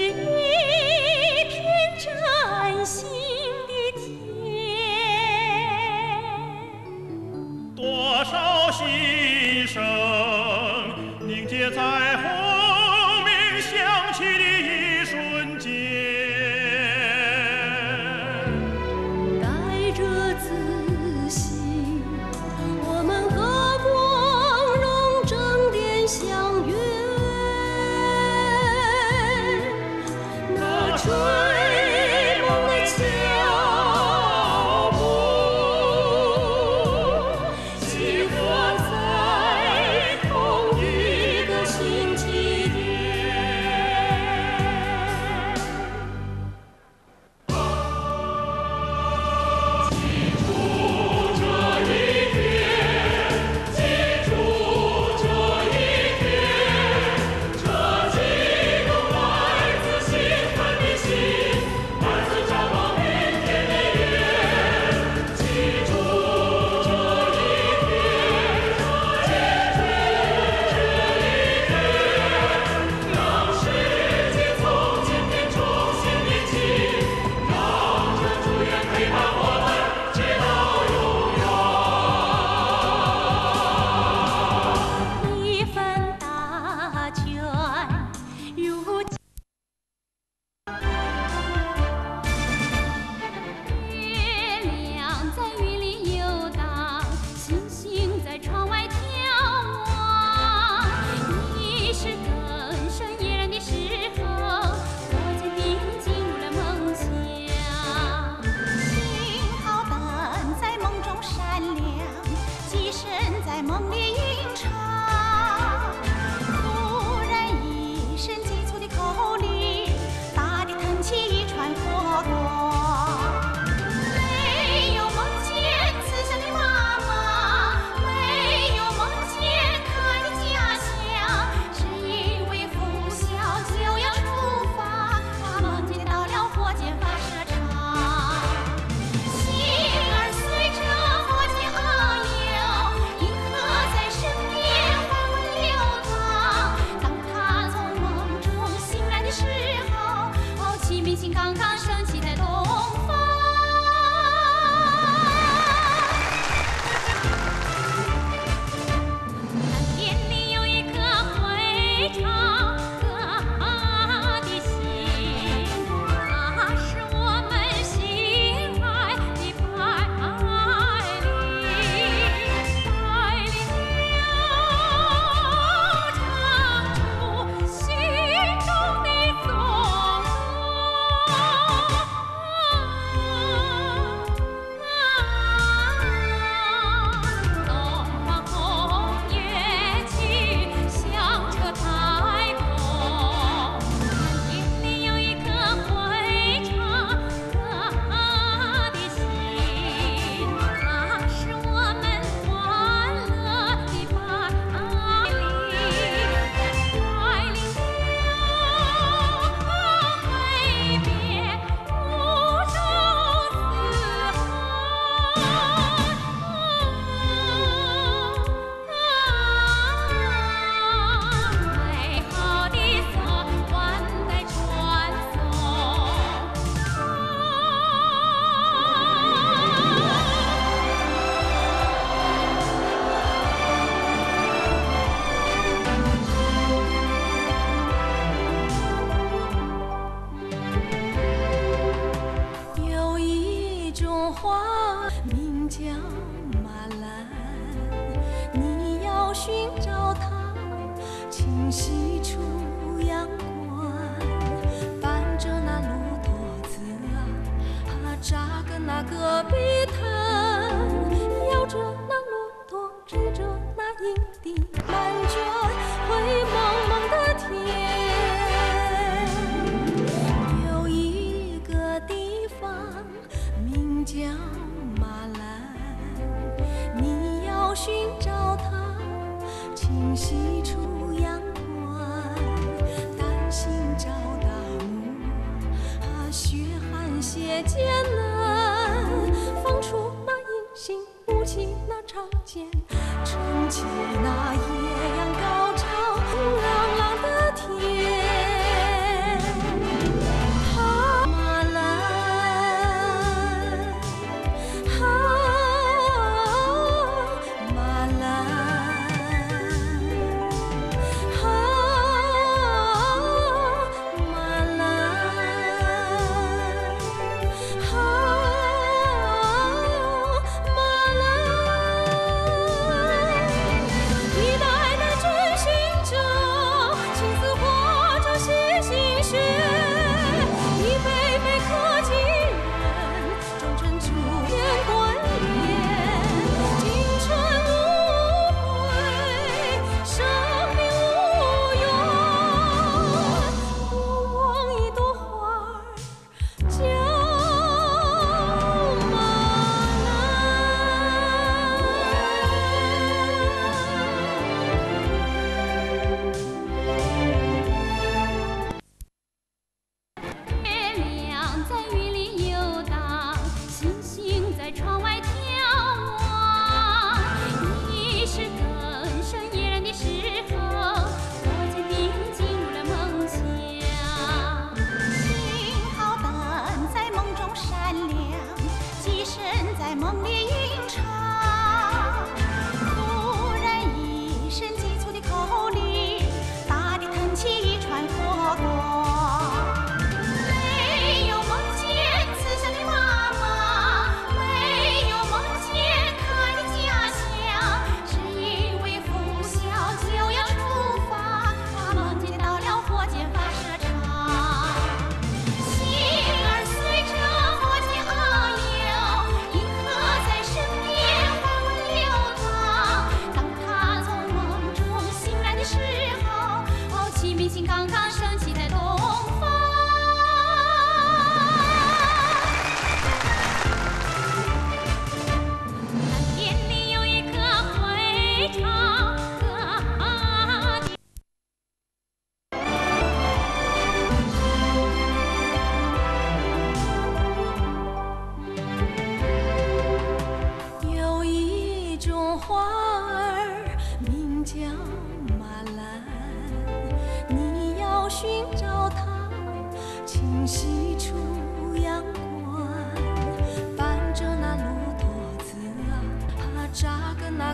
是一片崭新的天，多少心声凝结在。梦里一。寻找他清晰出样艰难，放出那隐形武器，那长剑，撑起那一。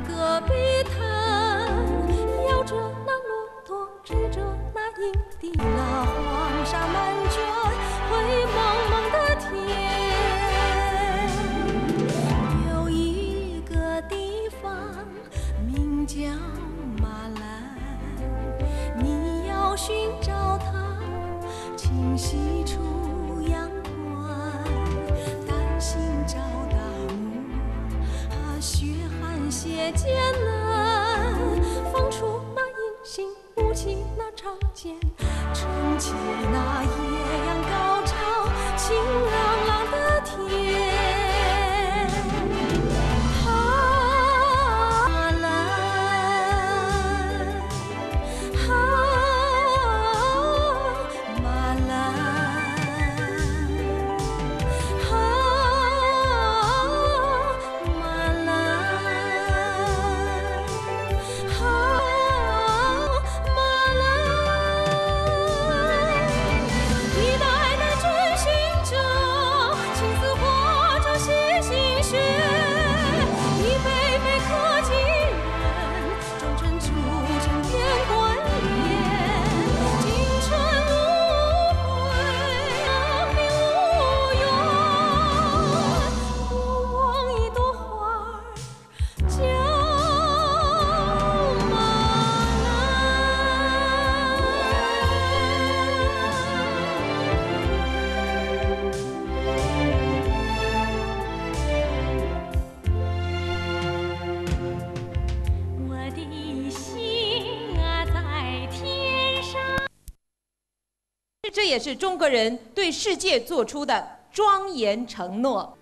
戈壁滩，摇着那骆驼，吹着那银笛，那黄沙漫卷，灰蒙蒙的天。有一个地方名叫马兰，你要寻找它，请细出艰难，放出那隐形武器，那长剑，撑起那这也是中国人对世界做出的庄严承诺。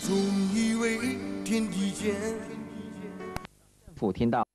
总以为天地间。府听到。